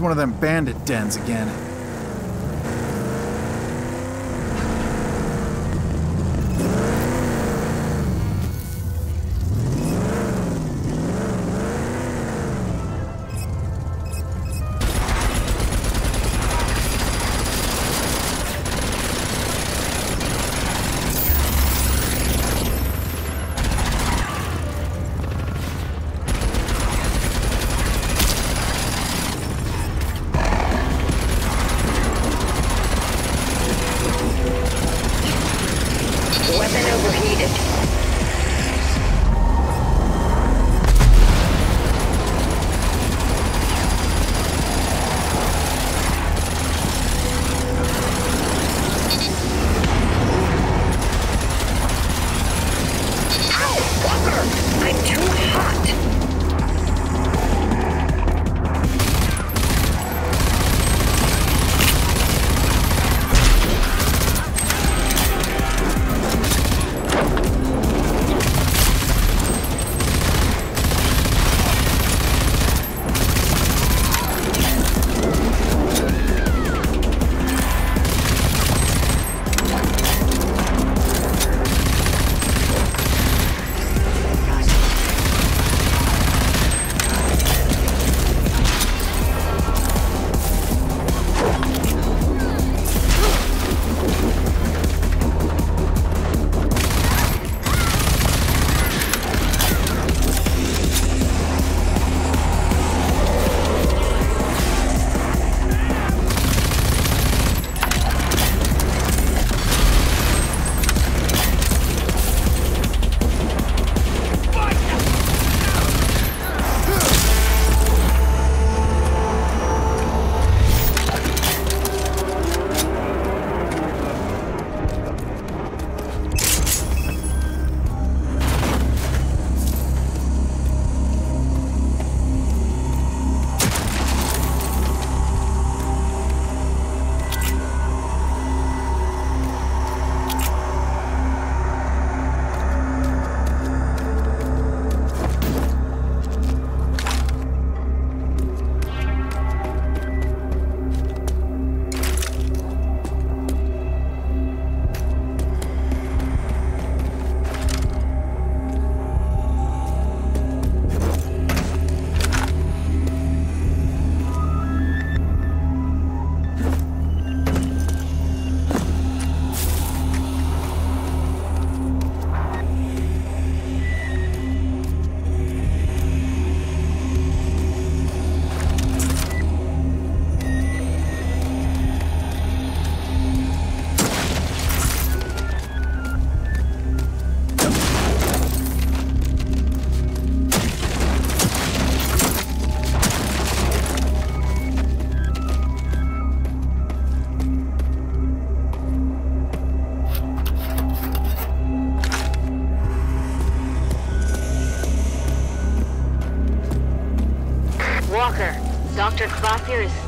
One of them bandit dens again.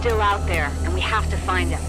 Still out there, and we have to find him.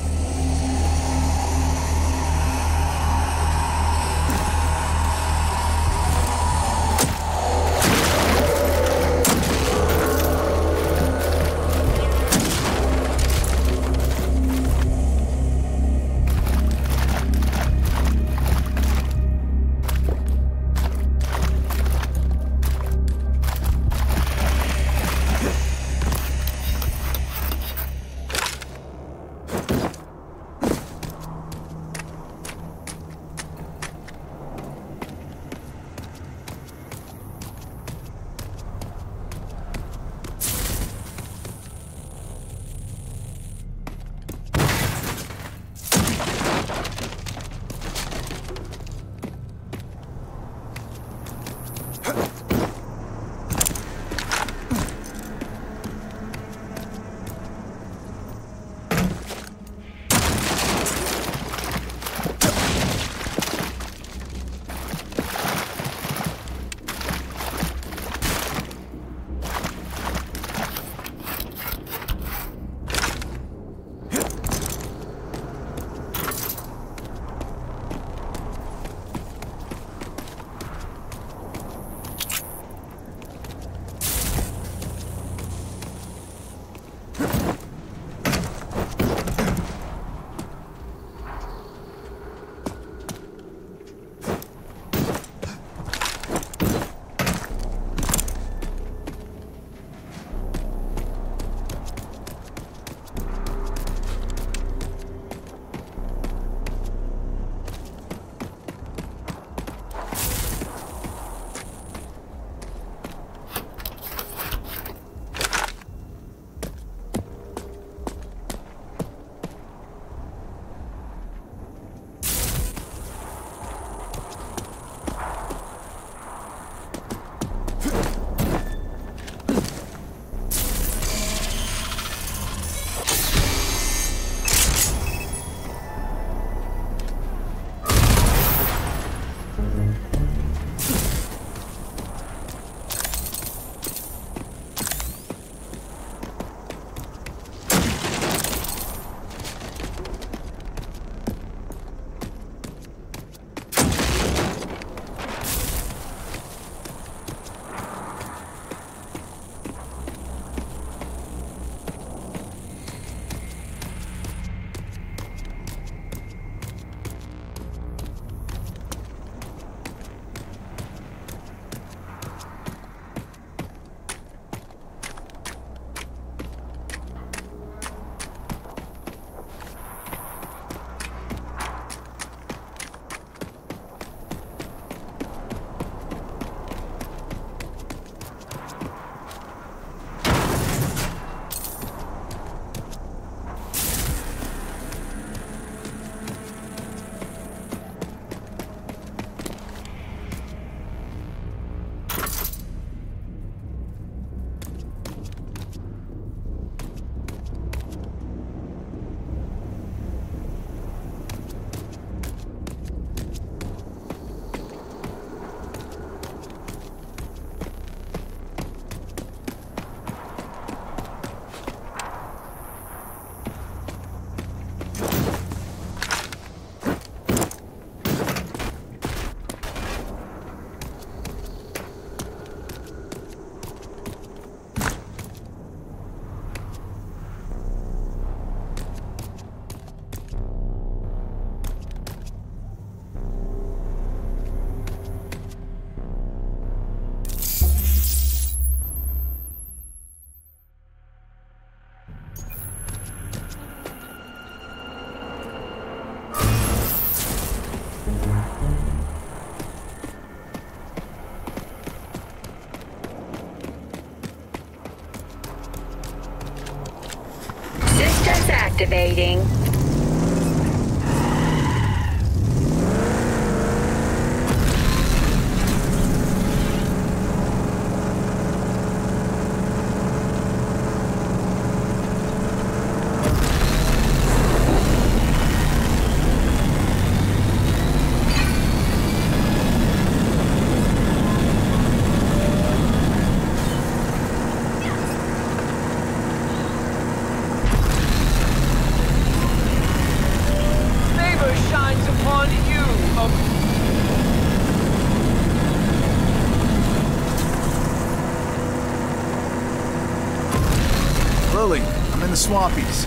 Swampies.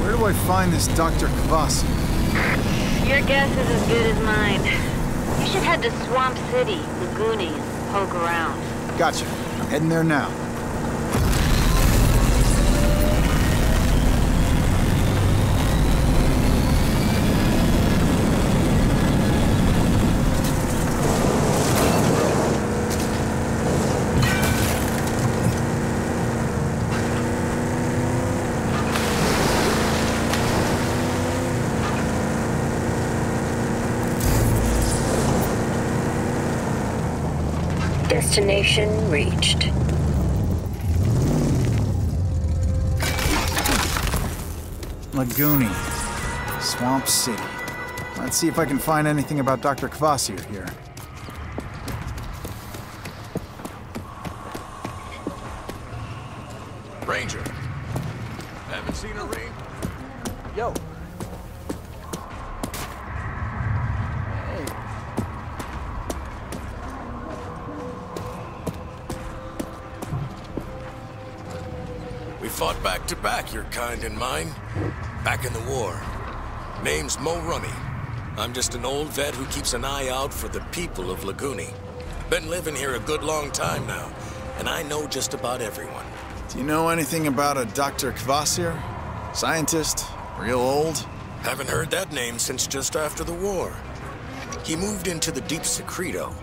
Where do I find this Dr. Kvasir? Your guess is as good as mine. You should head to Swamp City, and poke around. Gotcha. I'm heading there now. Destination reached. Lagoona. Swamp City. Let's see if I can find anything about Dr. Kvasir here. To back, your kind and mine. Back in the war. Name's Mo Rummy. I'm just an old vet who keeps an eye out for the people of Lagoona. Been living here a good long time now, and I know just about everyone. Do you know anything about a Dr. Kvasir? Scientist? Real old? Haven't heard that name since just after the war. He moved into the deep secreto,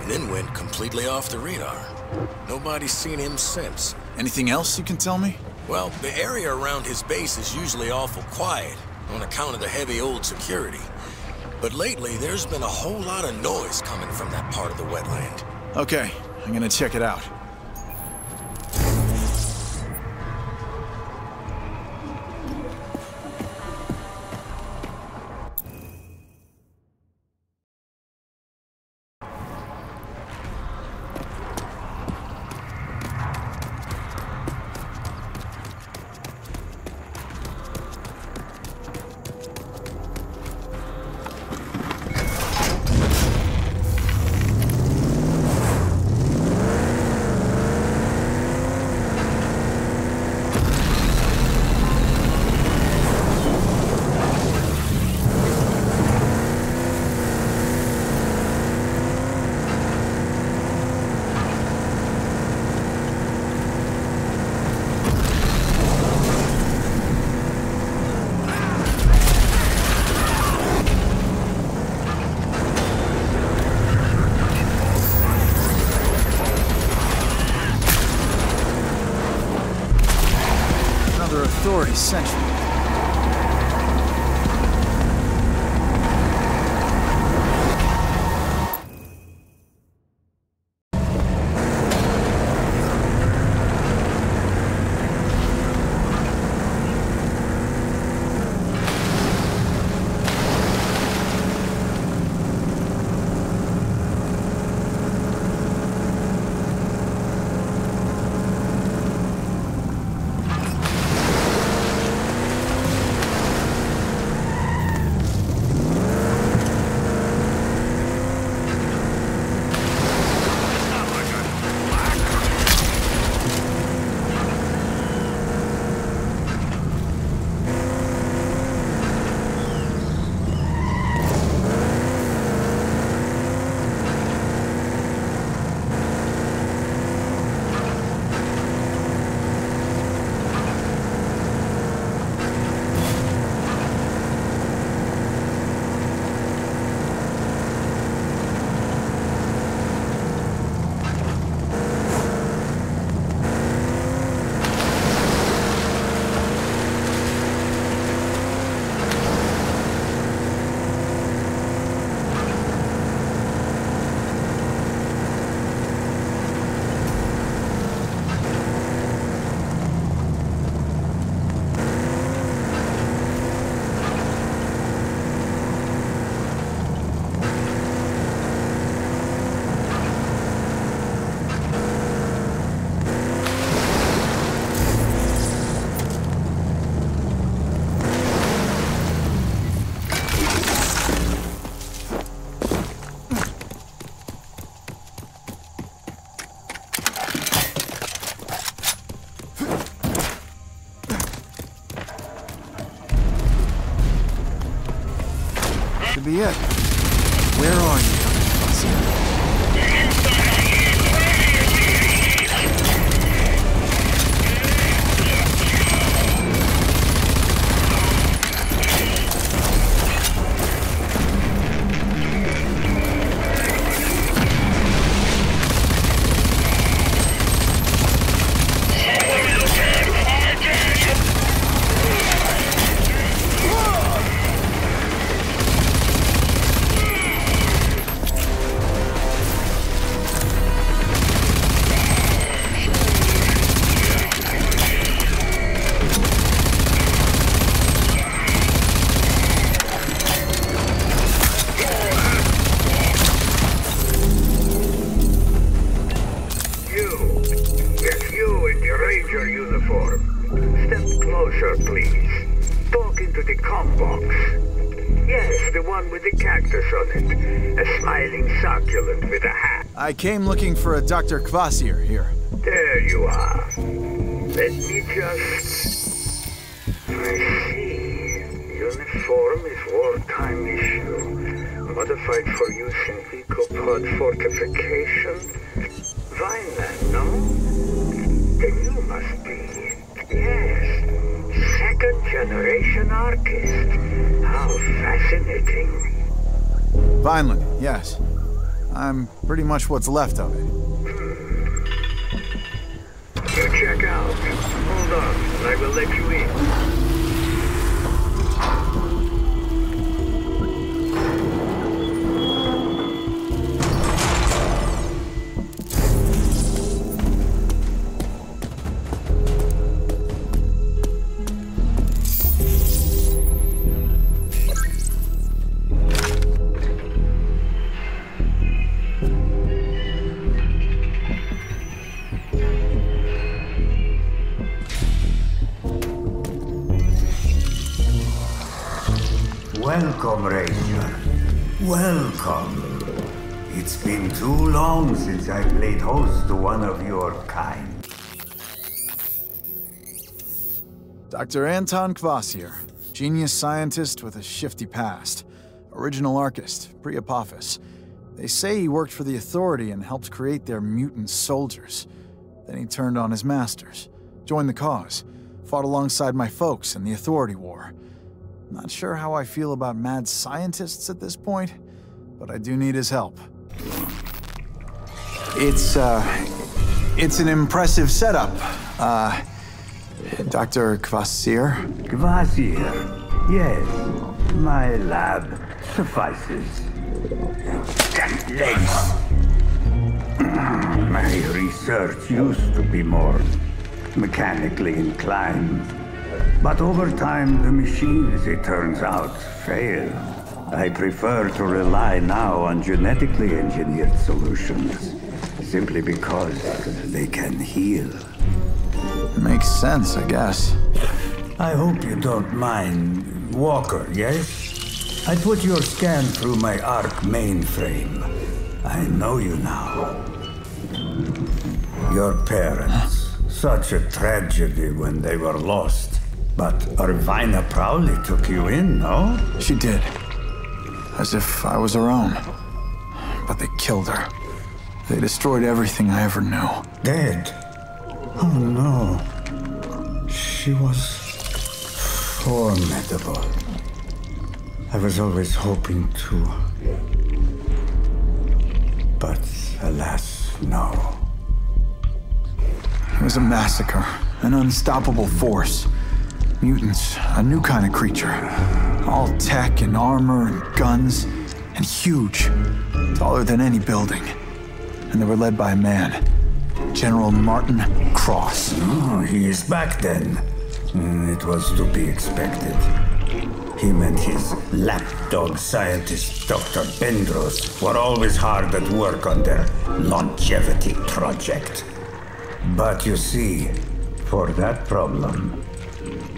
and then went completely off the radar. Nobody's seen him since. Anything else you can tell me? Well, the area around his base is usually awful quiet on account of the heavy old security. But lately, there's been a whole lot of noise coming from that part of the wetland. Okay, I'm gonna check it out. Be it. I came looking for a Dr. Kvasir here. There you are. Let me just... I see. Uniform is wartime issue. Modified for use in Ecopod fortification. Vineland, no? Then you must be. Yes. Second generation artist. How fascinating. Vineland, yes. I'm pretty much what's left of it. Check out. Hold on. I will let you in. Long since I played host to one of your kind. Dr. Anton Kvasir, genius scientist with a shifty past. Original archist, pre-Apophis. They say he worked for the Authority and helped create their mutant soldiers. Then he turned on his masters, joined the cause, fought alongside my folks in the Authority War. Not sure how I feel about mad scientists at this point, but I do need his help. It's, uh, it's an impressive setup. Uh, Dr. Kvasir? Kvasir. Yes, my lab suffices. Legs. My research used to be more mechanically inclined. But over time, the machines, it turns out, fail. I prefer to rely now on genetically engineered solutions, simply because they can heal. Makes sense, I guess. I hope you don't mind. Walker, yes? I put your scan through my ARC mainframe. I know you now. Your parents. Such a tragedy when they were lost. But Irvina proudly took you in, no? She did. As if I was her own. But they killed her. They destroyed everything I ever knew. Dead? Oh no. She was formidable. I was always hoping to. But alas, no. It was a massacre, an unstoppable force. Mutants, a new kind of creature. All tech and armor and guns, and huge. Taller than any building. And they were led by a man. General Martin Cross. Oh, he is back then. Mm, It was to be expected. Him and his lapdog scientist, Dr. Bendros, were always hard at work on their longevity project. But you see, for that problem,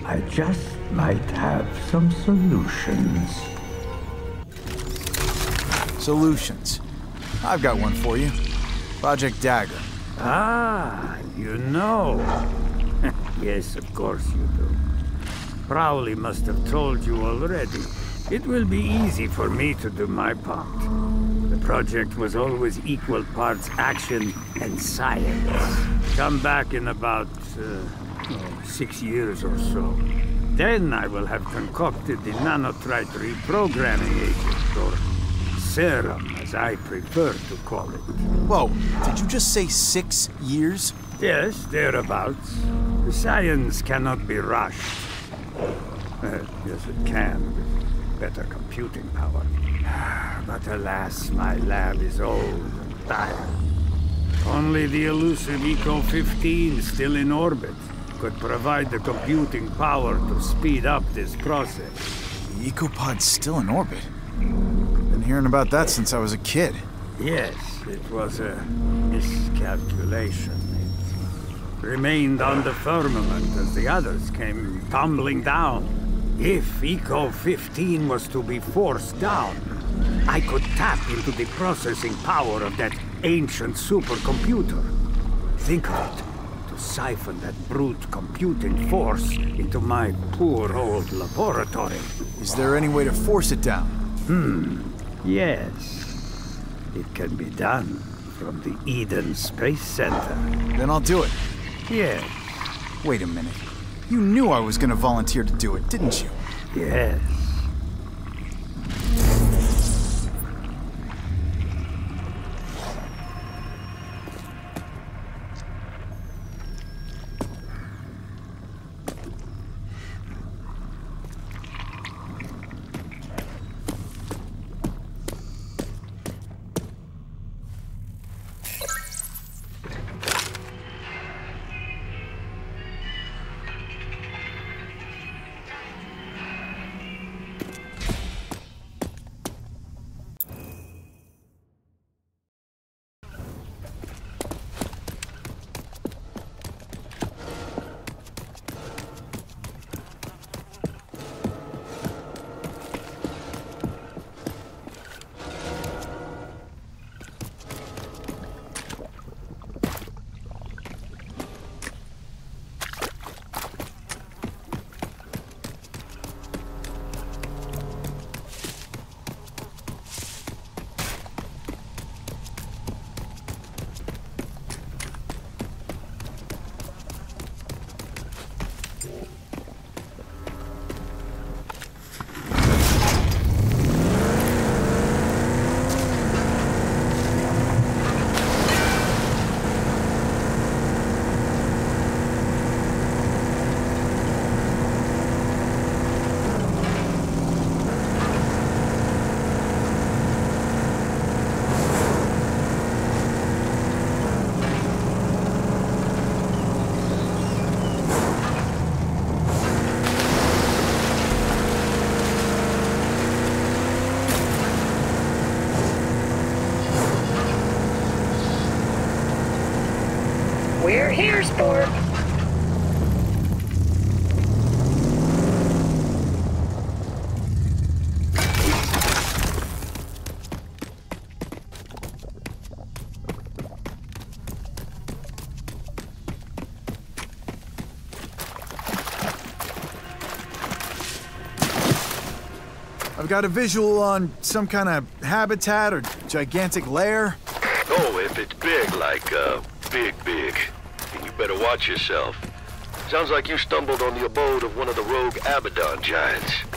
I just might have some solutions. Solutions. I've got one for you. Project Dagger. Ah, you know. yes, of course you do. Prowley must have told you already. It will be easy for me to do my part. The project was always equal parts action and science. Come back in about uh, oh, six years or so. Then I will have concocted the nanotrite reprogramming agent, or serum, as I prefer to call it. Whoa, did you just say six years? Yes, thereabouts. The science cannot be rushed. Uh, yes, it can, with better computing power. But alas, my lab is old and tired. Only the elusive Eco-15 still in orbit could provide the computing power to speed up this process. The Ecopod's still in orbit. Been hearing about that since I was a kid. Yes, it was a miscalculation. It remained on the firmament as the others came tumbling down. If Eco-15 was to be forced down, I could tap into the processing power of that ancient supercomputer. Think of it. To siphon that brute computing force into my poor old laboratory. Is there any way to force it down? Hmm. Yes, it can be done from the Eden Space Center. Then I'll do it. Yes, Wait a minute. You knew I was gonna volunteer to do it, didn't you? yes. We're here, sport. I've got a visual on some kind of habitat or gigantic lair. Oh, if it's big, like, uh, big, big, then you better watch yourself. Sounds like you stumbled on the abode of one of the rogue Abaddon giants.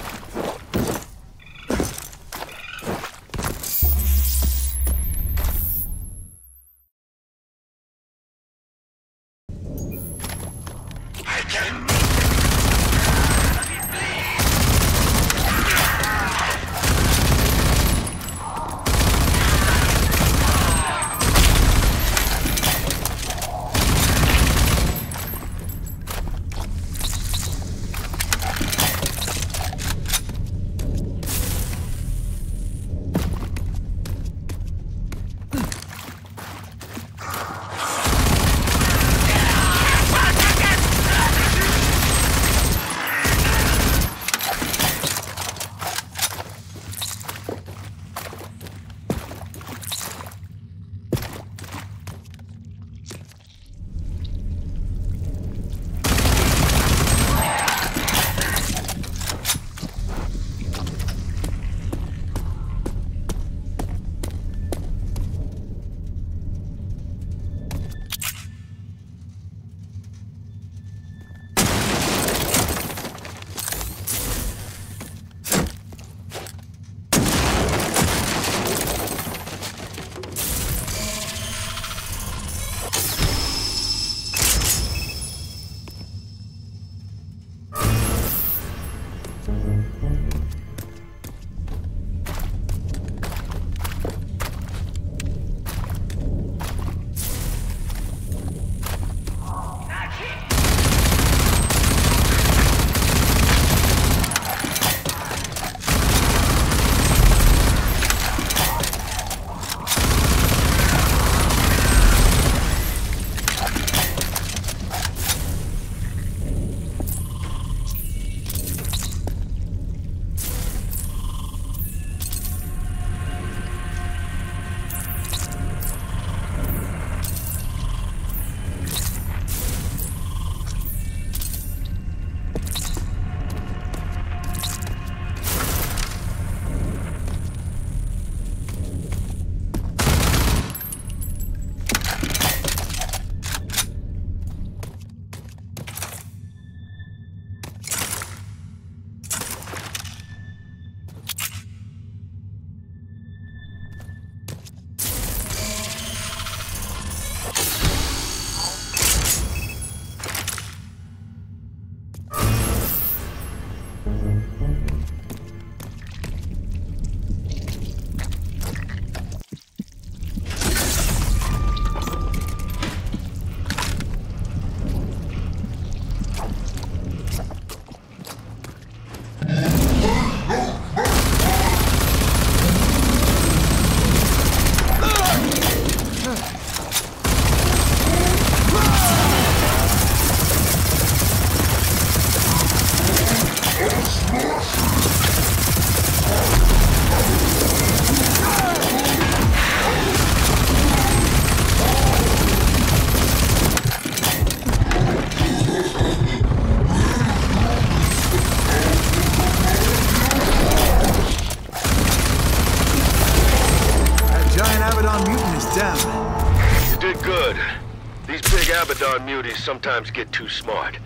Sometimes get too smart,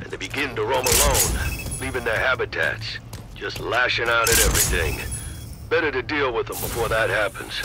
and they begin to roam alone, leaving their habitats, just lashing out at everything. Better to deal with them before that happens.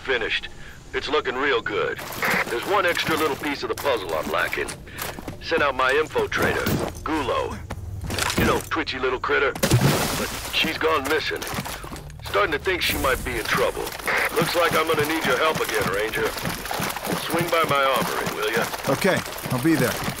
Finished. It's looking real good. There's one extra little piece of the puzzle I'm lacking. Sent out my info trader, Gulo. You know, twitchy little critter. But she's gone missing. Starting to think she might be in trouble. Looks like I'm gonna need your help again, Ranger. Swing by my armory, will ya? Okay, I'll be there.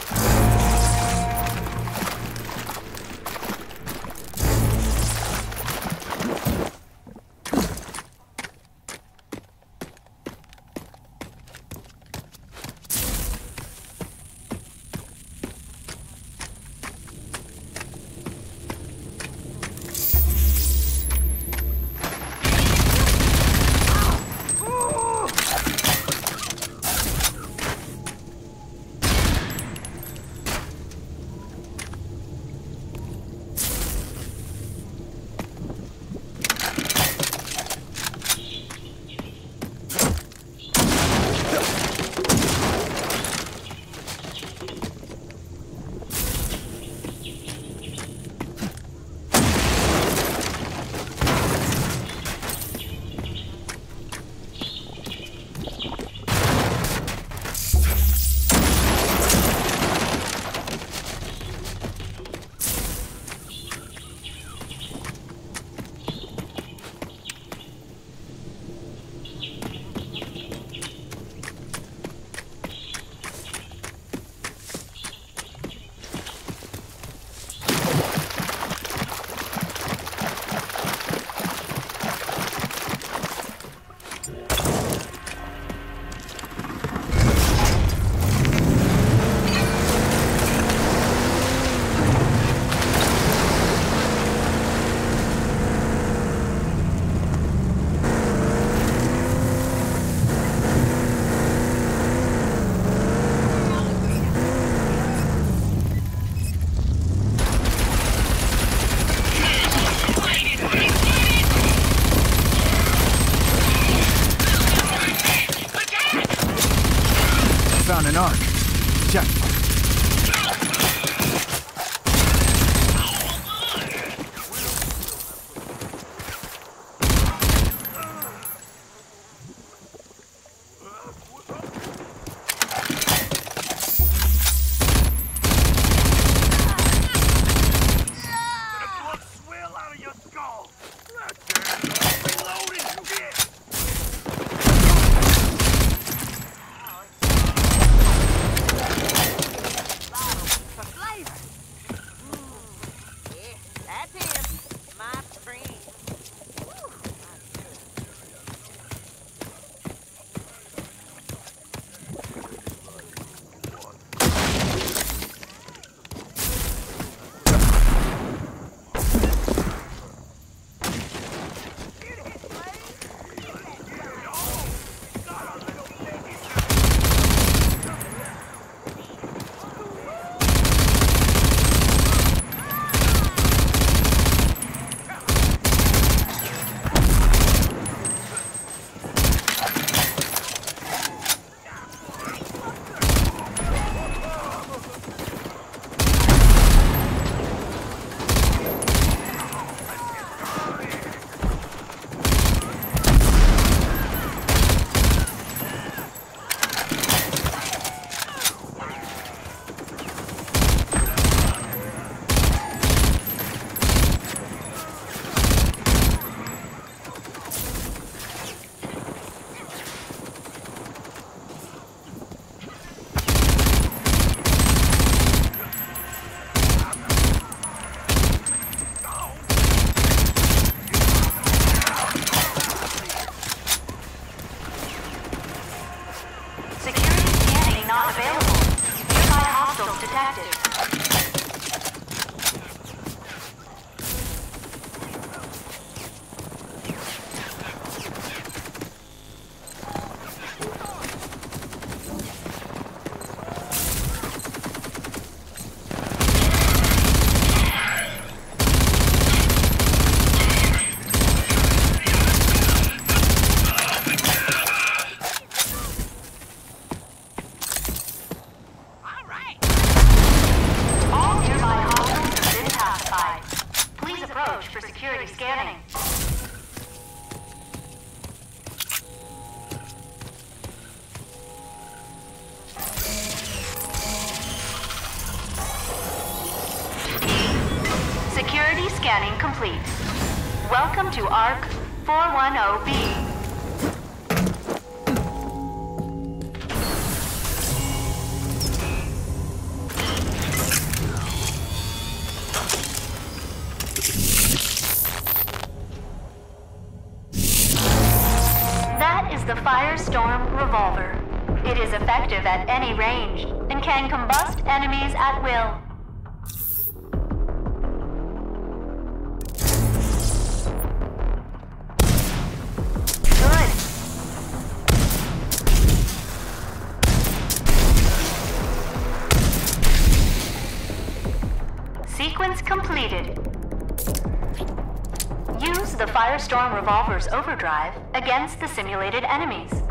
overdrive against the simulated enemies.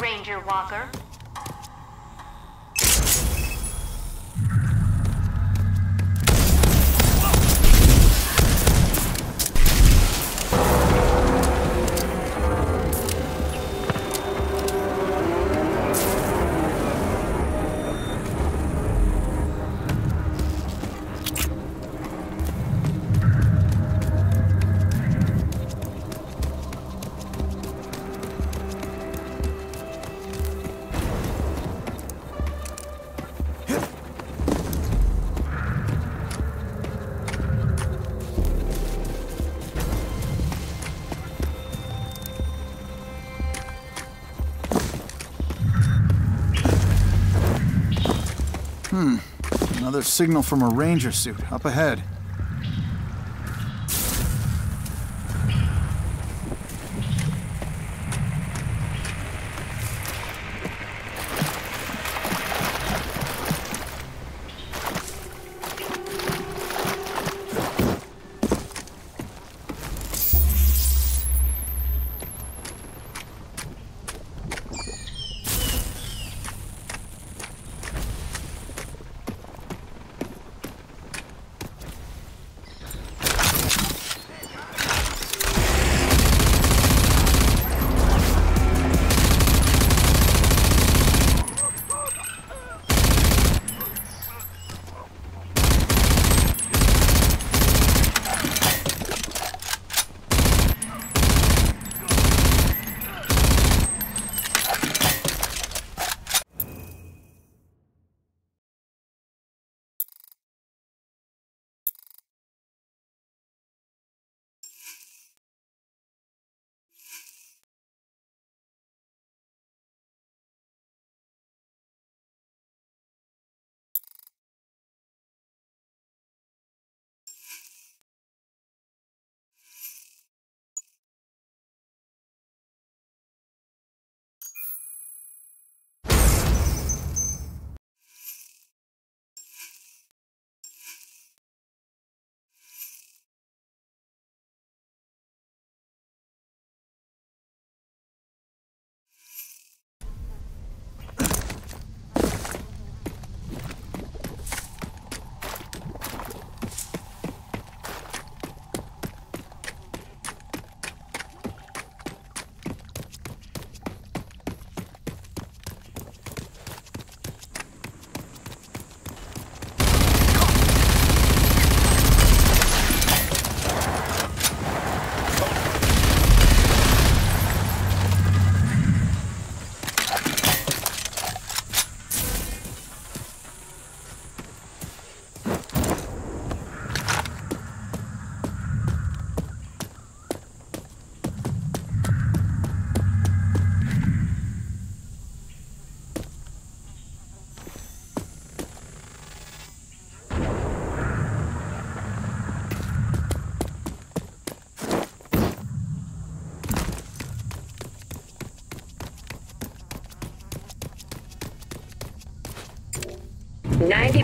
Ranger Walker. Another signal from a ranger suit, up ahead.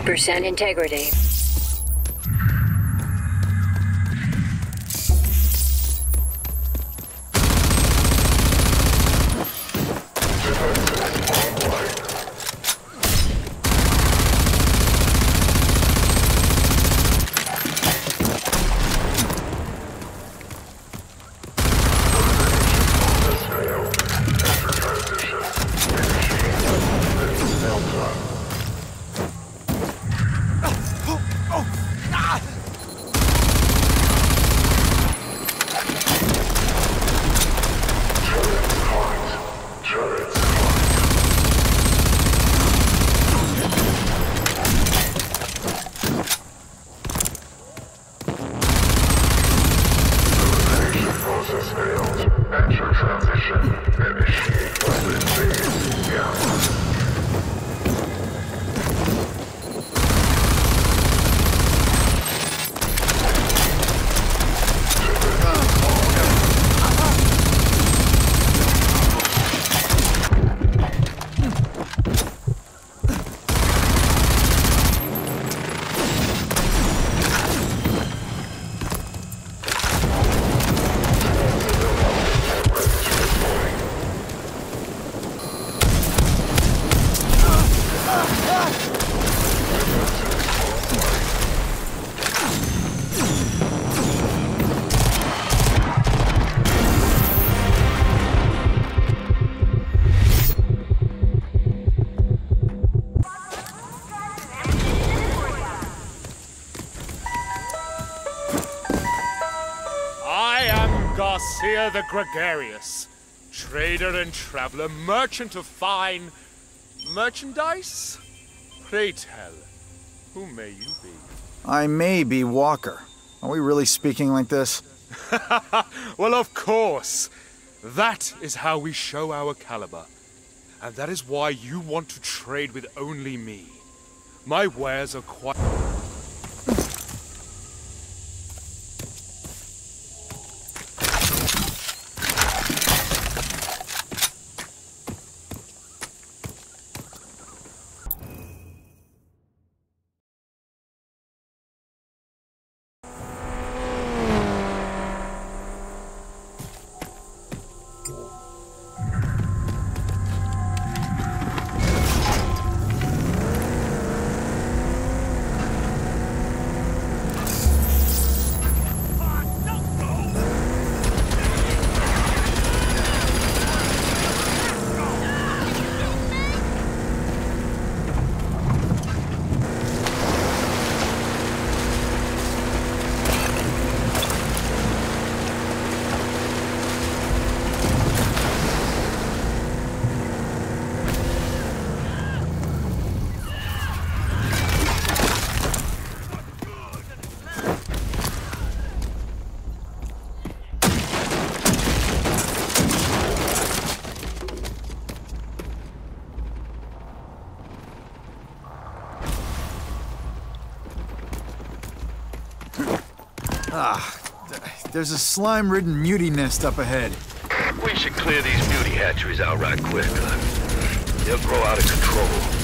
98% integrity. The Gregarious, trader and traveler, merchant of fine merchandise? Pray tell, who may you be? I may be Walker. Are we really speaking like this? well, of course. That is how we show our caliber. And that is why you want to trade with only me. My wares are quite. There's a slime ridden mutie nest up ahead. We should clear these mutie hatcheries out right quick. They'll grow out of control.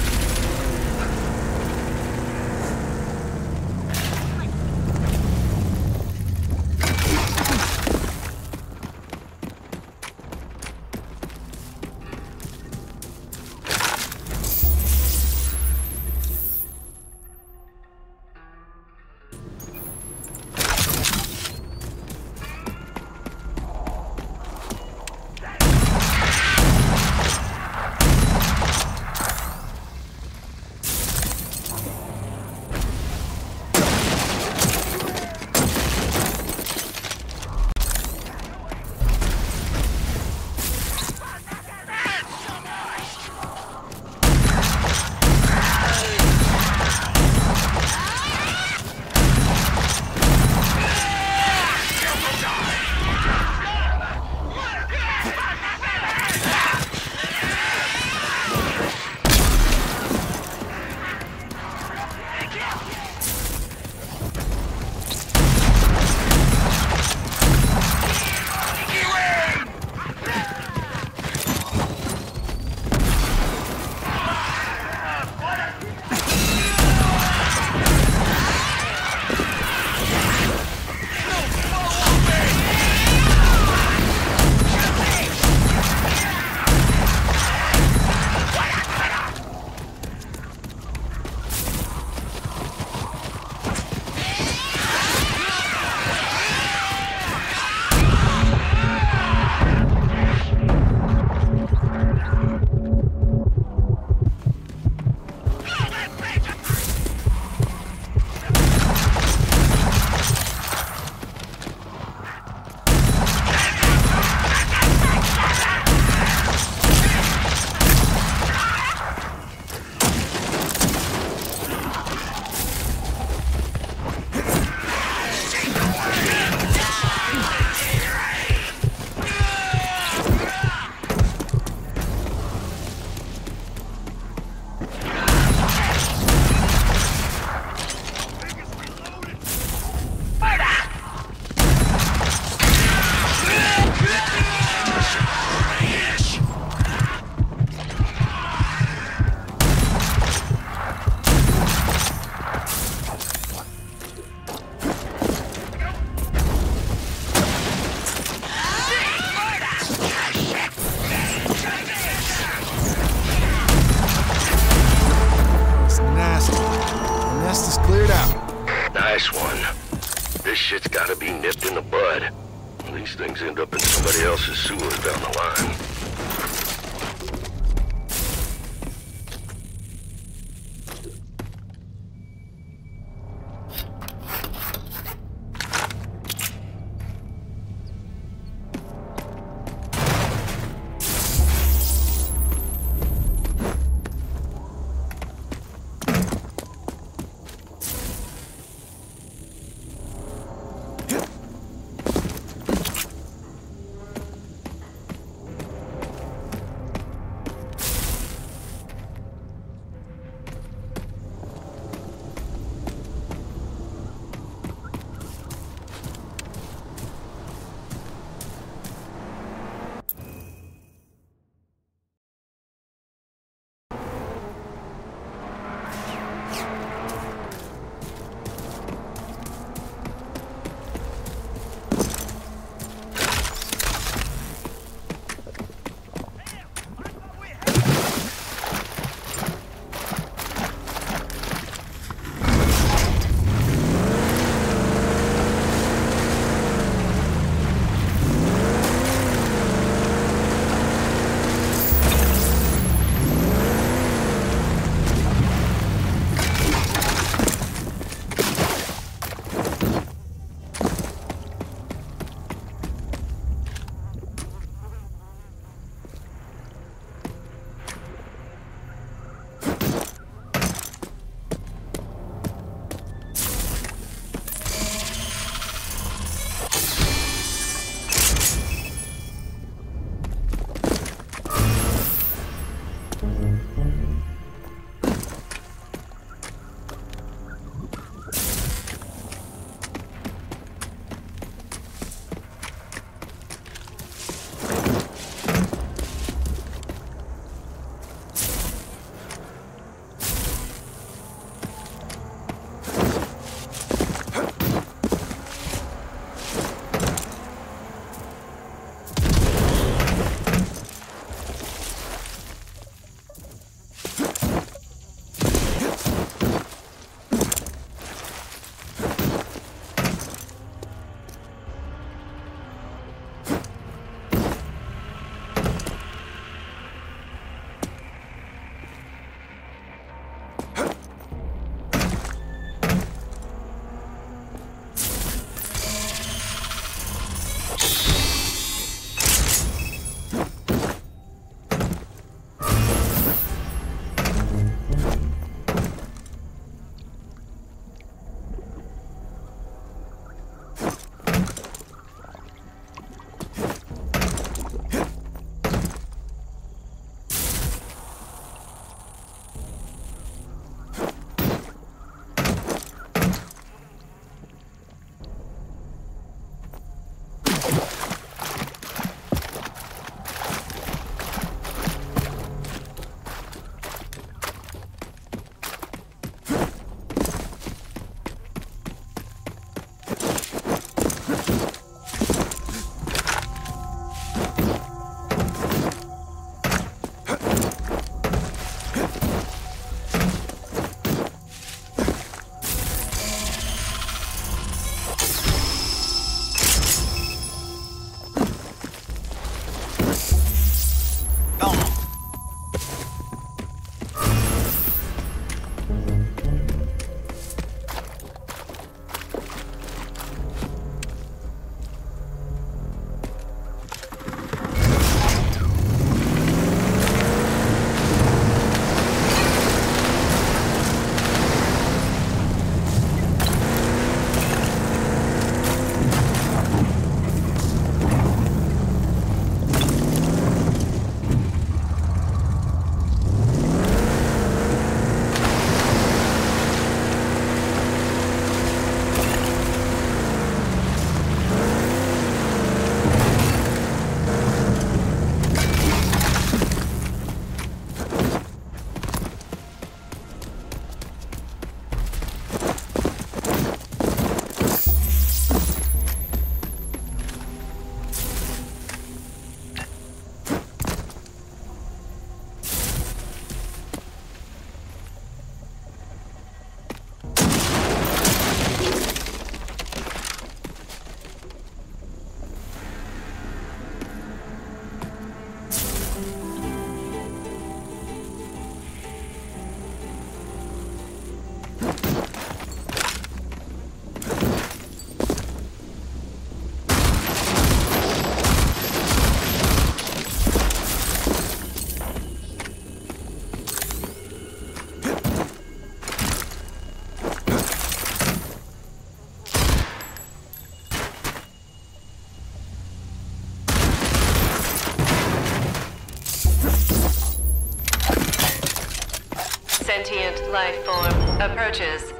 Approaches.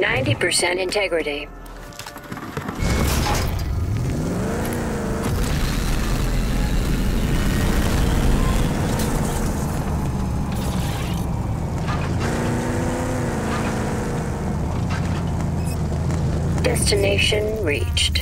Ninety percent integrity. Destination reached.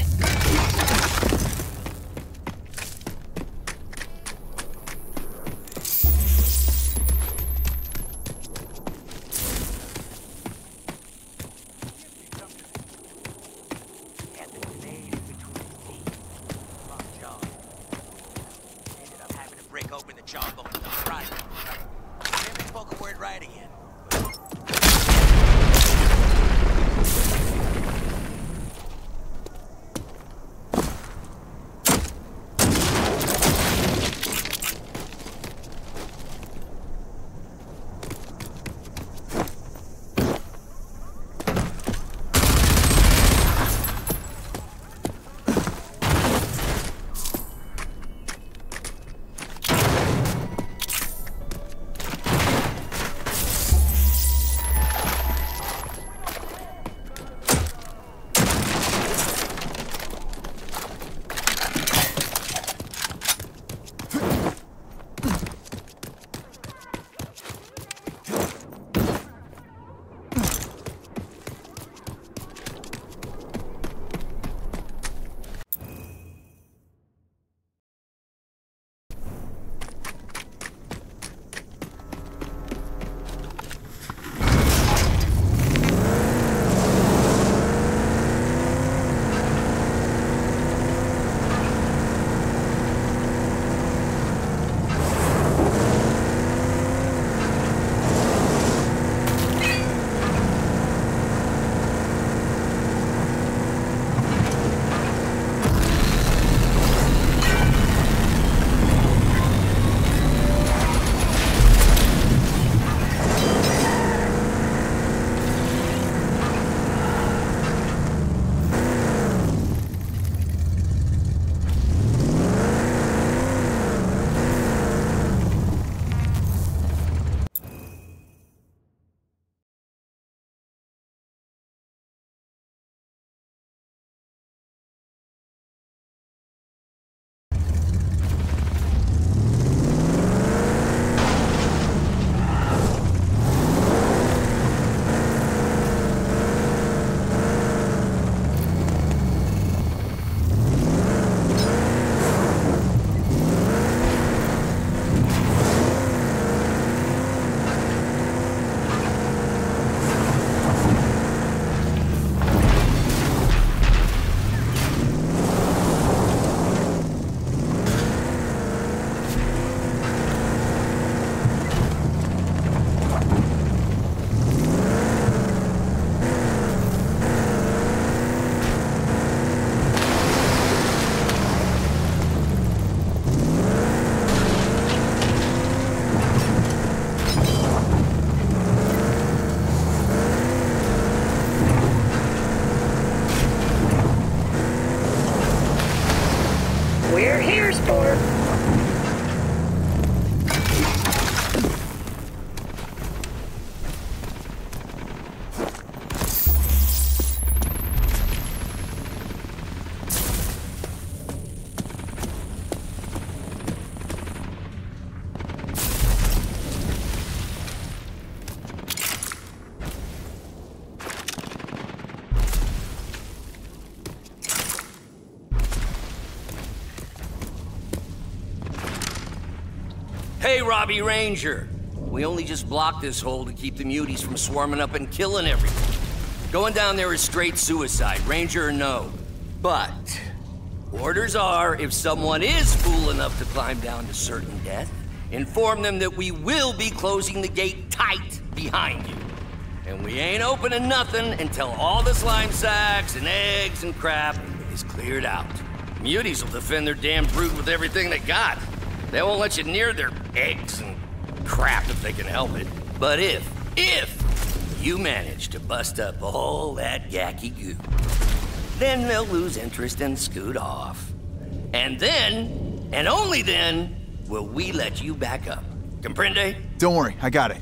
Hey, Robbie Ranger. We only just blocked this hole to keep the muties from swarming up and killing everything. Going down there is straight suicide, Ranger or no. But, orders are if someone is fool enough to climb down to certain death, inform them that we will be closing the gate tight behind you. And we ain't opening nothing until all the slime sacks and eggs and crap is cleared out. Muties will defend their damn brood with everything they got. They won't let you near their eggs and crap if they can help it. But if, if you manage to bust up all that gacky goo, then they'll lose interest and scoot off. And then, and only then, will we let you back up. Comprende? Don't worry, I got it.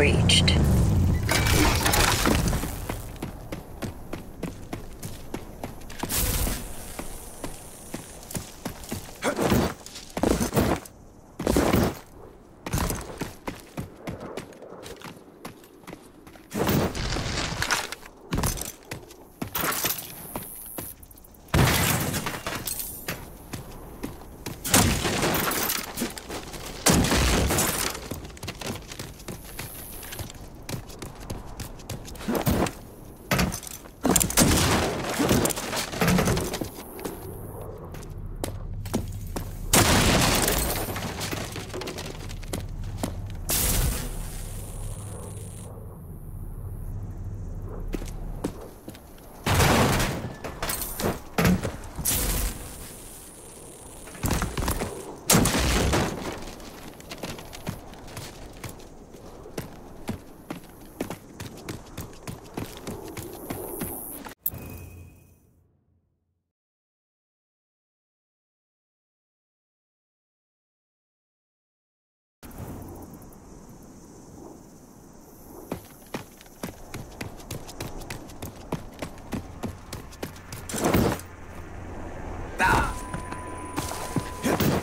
Reached.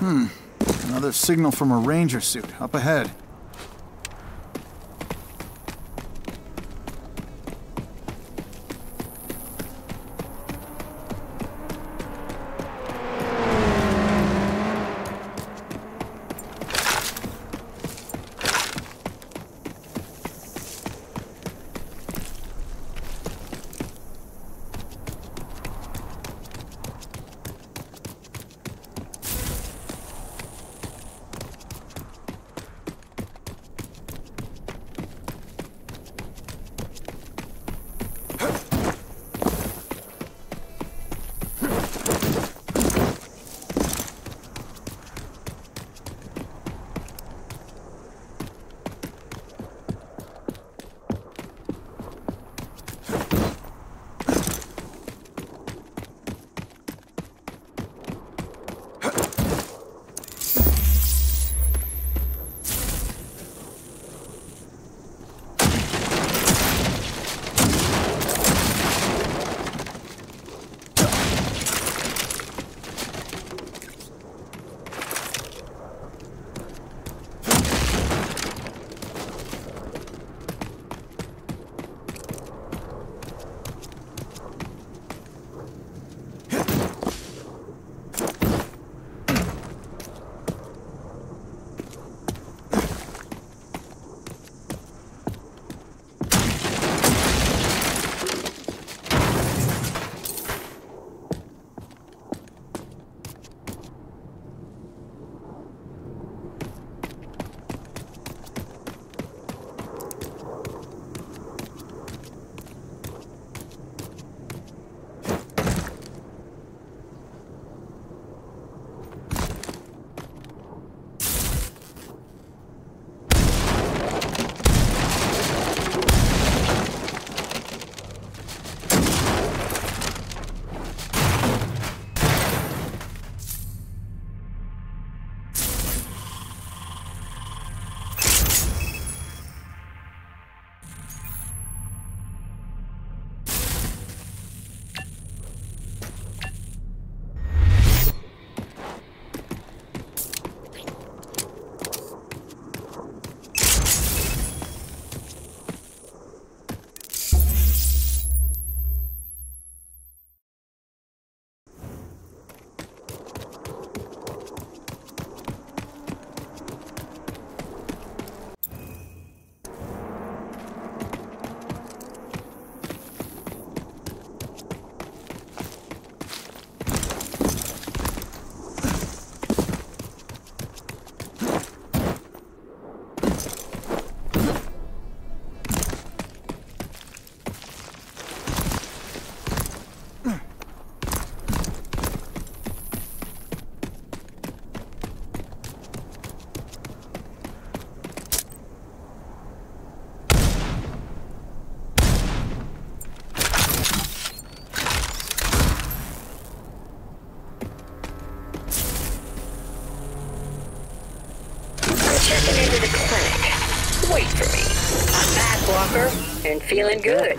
Hmm. Another signal from a ranger suit up ahead. Feeling good.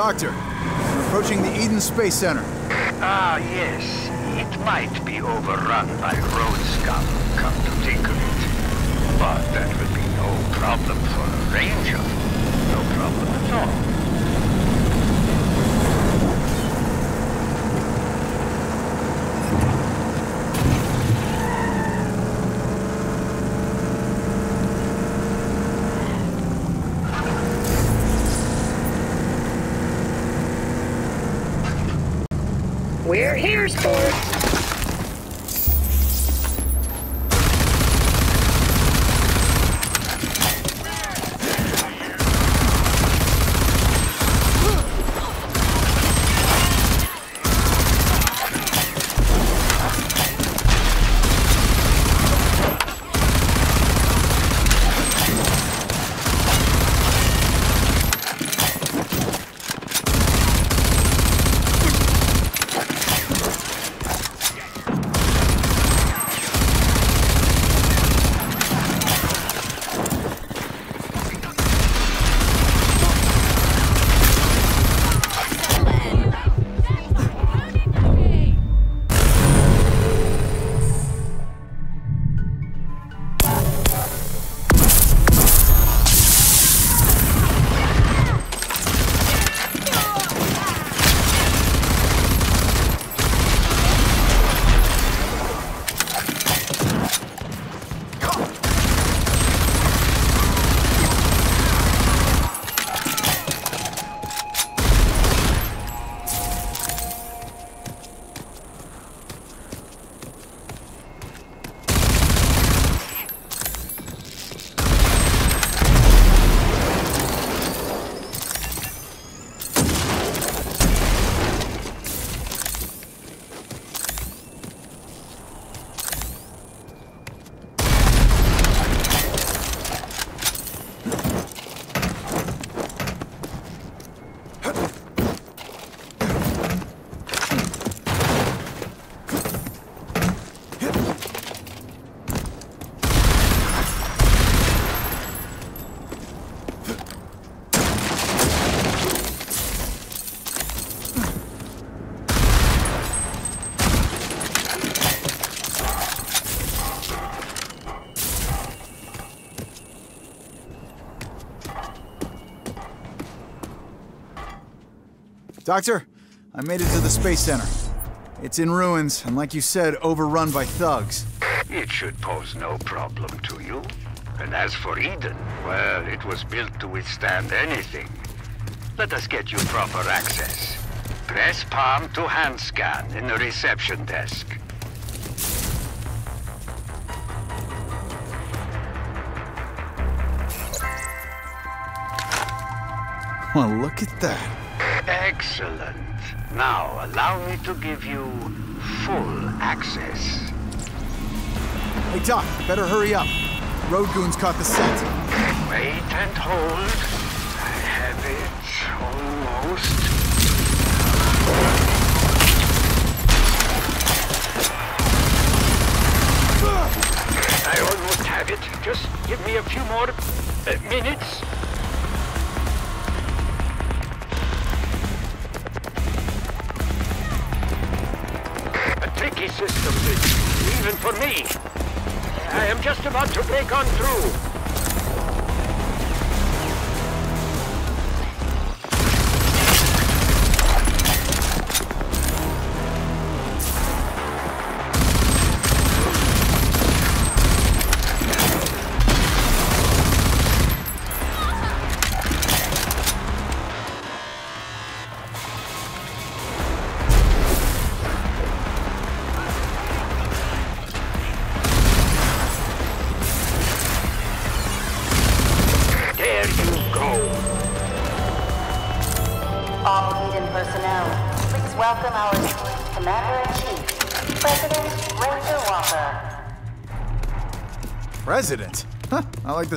Doctor, we're approaching the Eden Space Center. Ah, yes. It might be overrun by road scum, come to think of it. But that would be no problem for a ranger. Doctor, I made it to the Space Center. It's in ruins, and like you said, overrun by thugs. It should pose no problem to you. And as for Eden, well, it was built to withstand anything. Let us get you proper access. Press palm to hand scan in the reception desk. Well, look at that. Excellent. Now, allow me to give you full access. Hey, Doc, better hurry up. Road goons caught the scent. Wait and hold. I have it almost. I almost have it. Just give me a few more uh, minutes. For me. I am just about to break on through.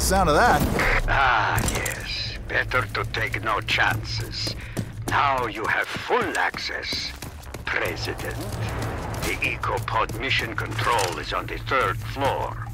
Sound of that. Ah, yes. Better to take no chances. Now you have full access, President. The EcoPod mission control is on the third floor.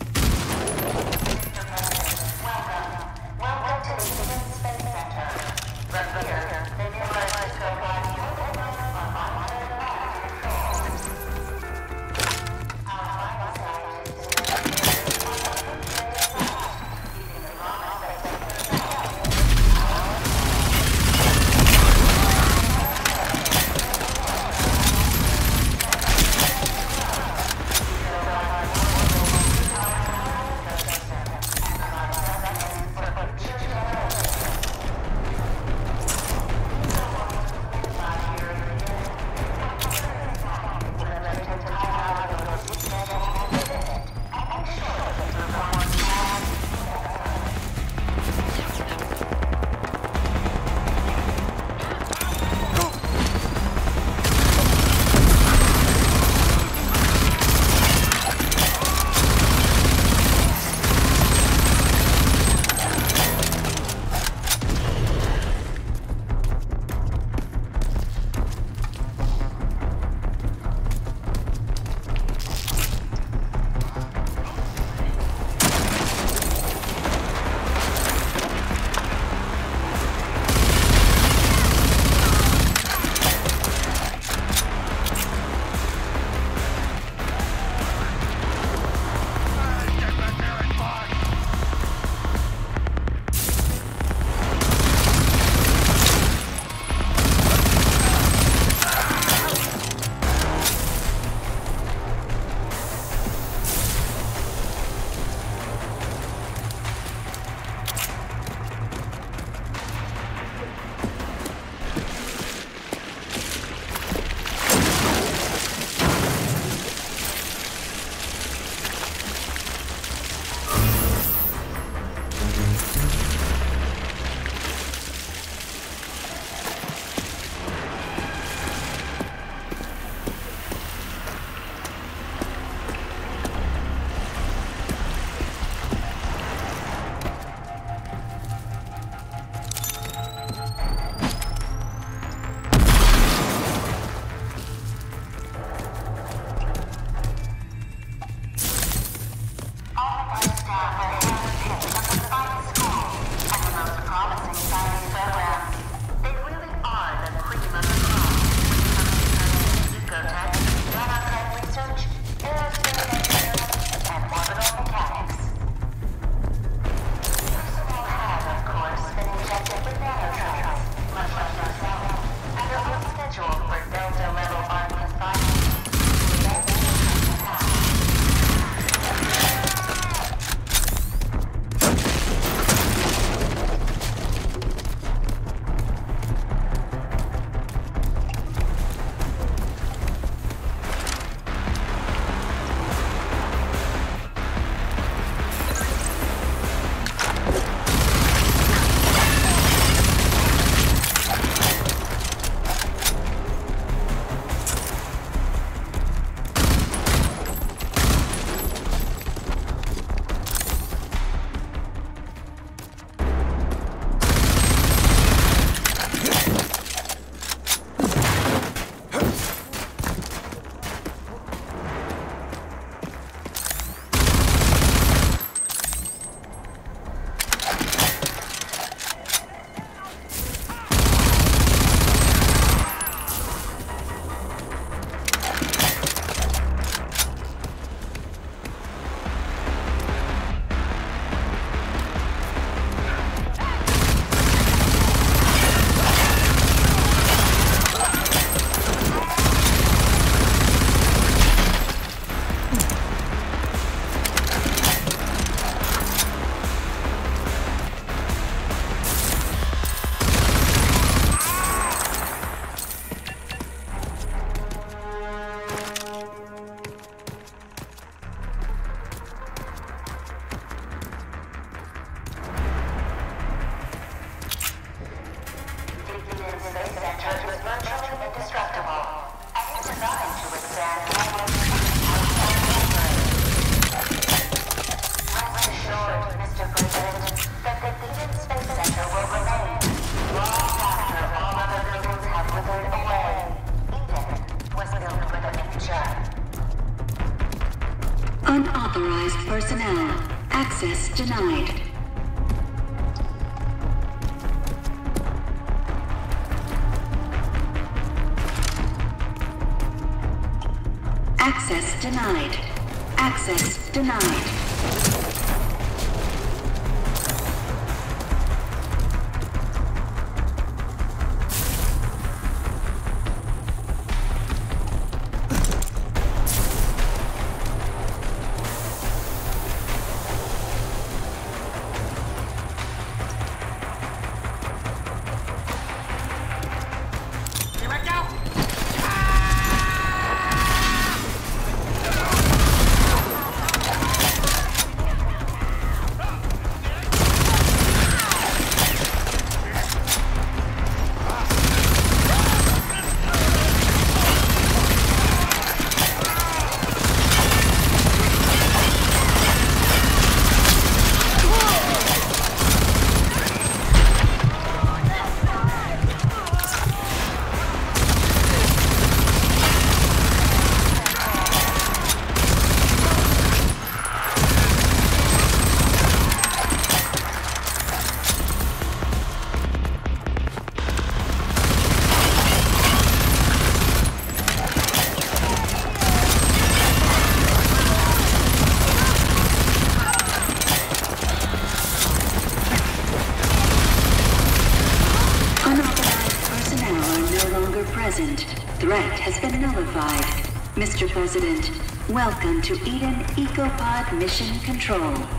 Welcome to Eden EcoPod Mission Control.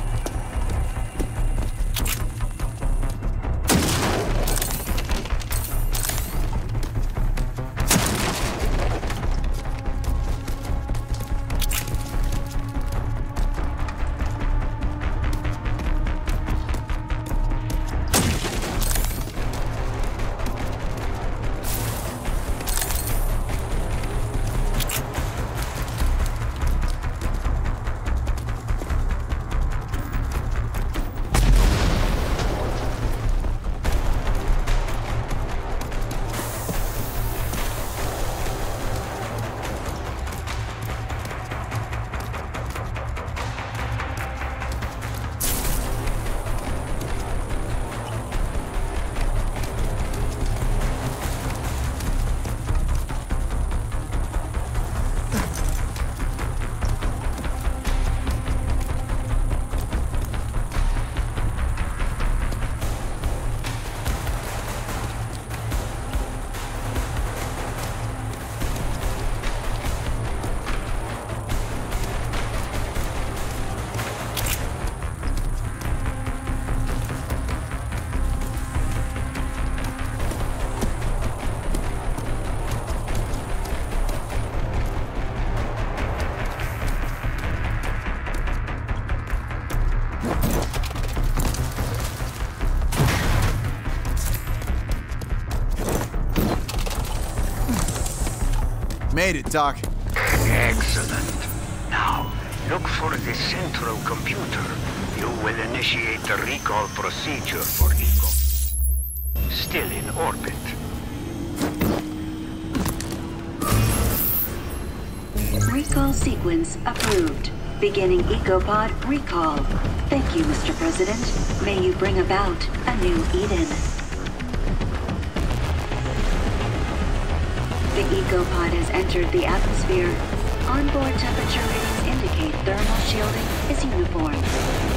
Made it, Doc. Excellent. Now, look for the central computer. You will initiate the recall procedure for Eco. Still in orbit. Recall sequence approved. Beginning EcoPod recall. Thank you, Mr. President. May you bring about a new Eden. EcoPod has entered the atmosphere. Onboard temperature readings indicate thermal shielding is uniform.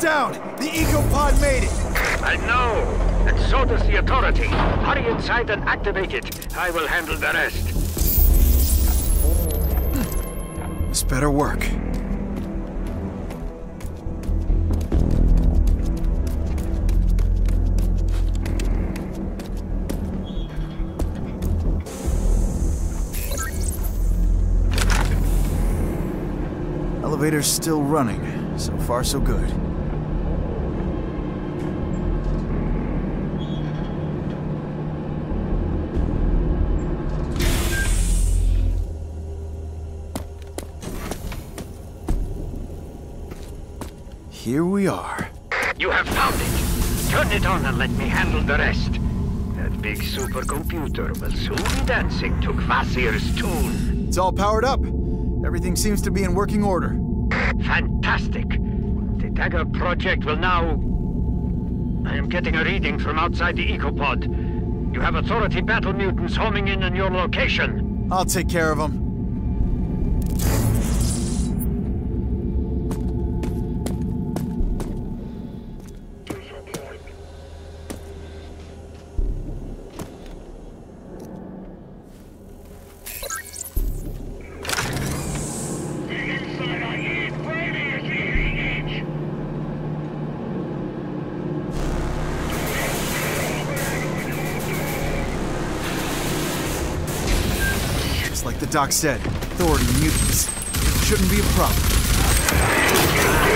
Down! The EcoPod made it! I know. And so does the authority. Hurry inside and activate it. I will handle the rest. This better work. elevator's still running. So far, so good. Here we are. You have found it. Turn it on and let me handle the rest. That big supercomputer will soon be dancing to Kvasir's tune. It's all powered up. Everything seems to be in working order. Fantastic. The Dagger project will now... I am getting a reading from outside the Ecopod. You have Authority battle mutants homing in on your location. I'll take care of them. Doc said, authority mutants. Shouldn't be a problem.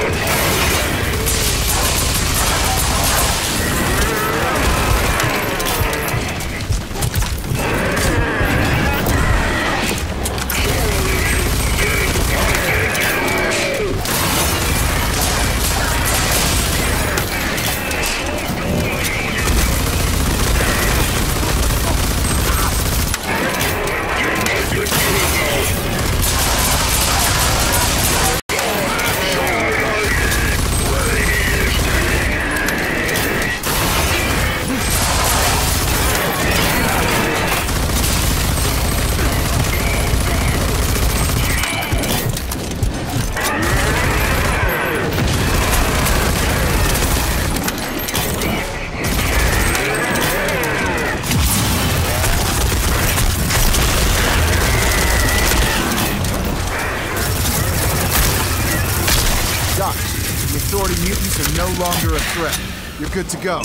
Good to go.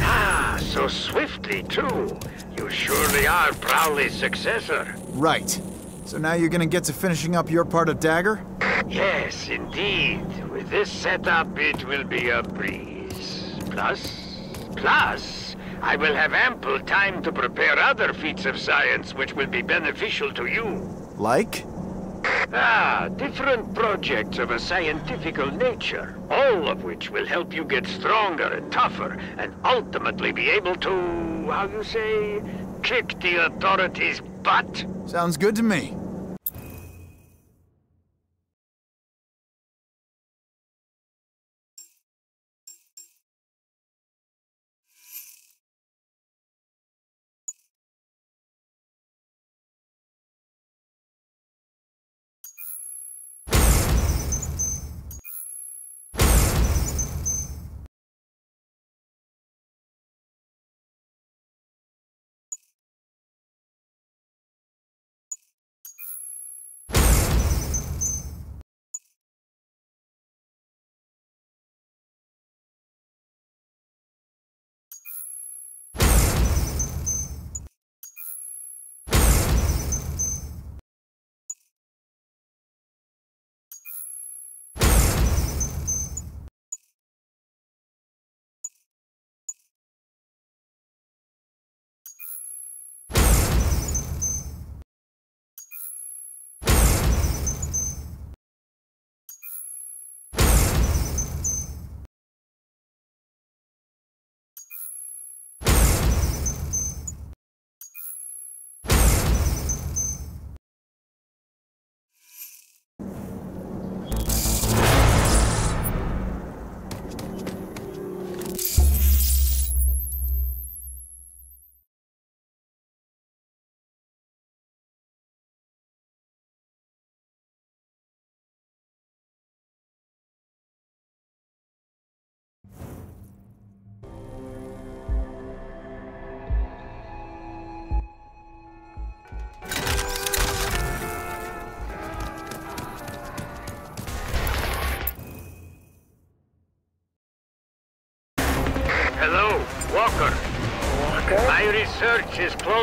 Ah, so swiftly, too. You surely are Prowley's successor. Right. So now you're gonna get to finishing up your part of Dagger? Yes, indeed. With this setup, it will be a breeze. Plus, plus, I will have ample time to prepare other feats of science which will be beneficial to you. Like? Ah, different projects of a scientifical nature, all of which will help you get stronger and tougher, and ultimately be able to, how you say, kick the authorities' butt. Sounds good to me. Hello,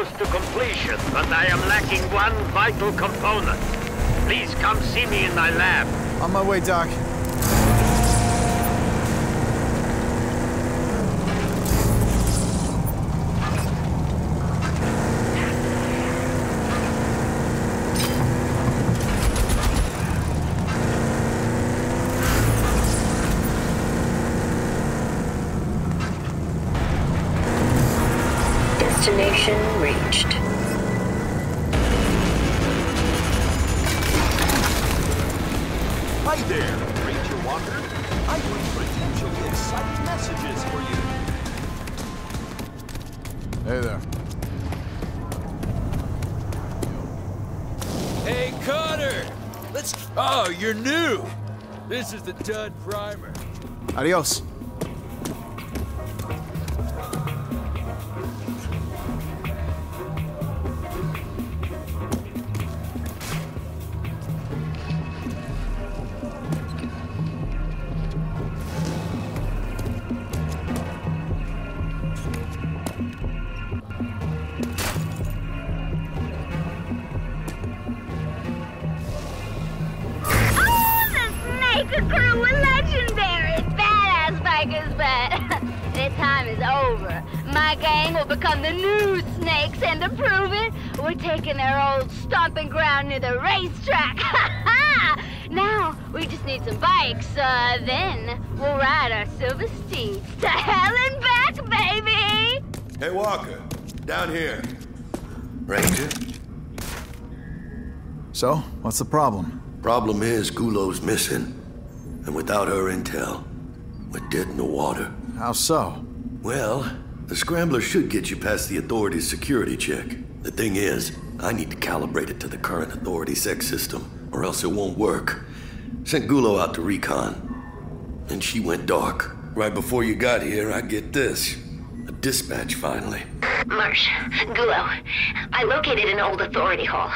close to completion, but I am lacking one vital component. Please come see me in my lab. On my way, Doc. This is the Dud Primer. Adios. Snake crew were legendary! Badass bikers, but their time is over. My gang will become the new snakes, and to prove it, we're taking their old stomping ground near the racetrack. now, we just need some bikes, uh, then we'll ride our silver steeds to hell and back, baby! Hey, Walker. Down here. Ranger? So, what's the problem? Problem is, Gulow's missing. And without her intel, we're dead in the water. How so? Well, the Scrambler should get you past the Authority's security check. The thing is, I need to calibrate it to the current Authority sex system, or else it won't work. Sent Gulo out to recon. And she went dark. Right before you got here, I get this. A dispatch, finally. Marsh, Gulo, I located an old authority hall.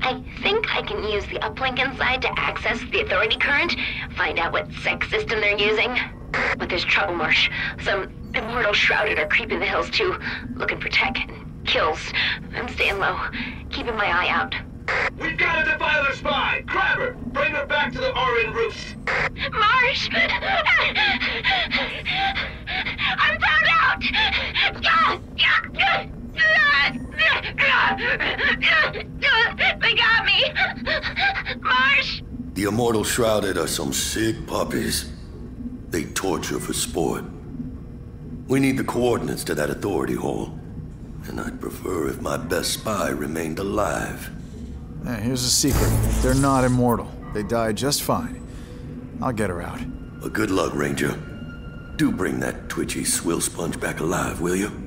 I think I can use the uplink inside to access the authority current, find out what sex system they're using. But there's trouble, Marsh. Some immortal shrouded are creeping the hills too, looking for tech and kills. I'm staying low, keeping my eye out. We've got a defiler spy! Grab her! Bring her back to the Orin roofs! Marsh! I'm found out! They got me! Marsh! The Immortal Shrouded are some sick puppies. They torture for sport. We need the coordinates to that authority hole. And I'd prefer if my best spy remained alive. Yeah, here's a secret. They're not immortal. They die just fine. I'll get her out. Well, good luck, Ranger. Do bring that twitchy swill sponge back alive, will you?